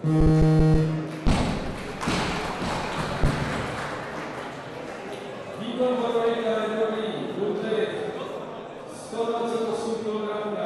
Výkon bojový na 128 kg.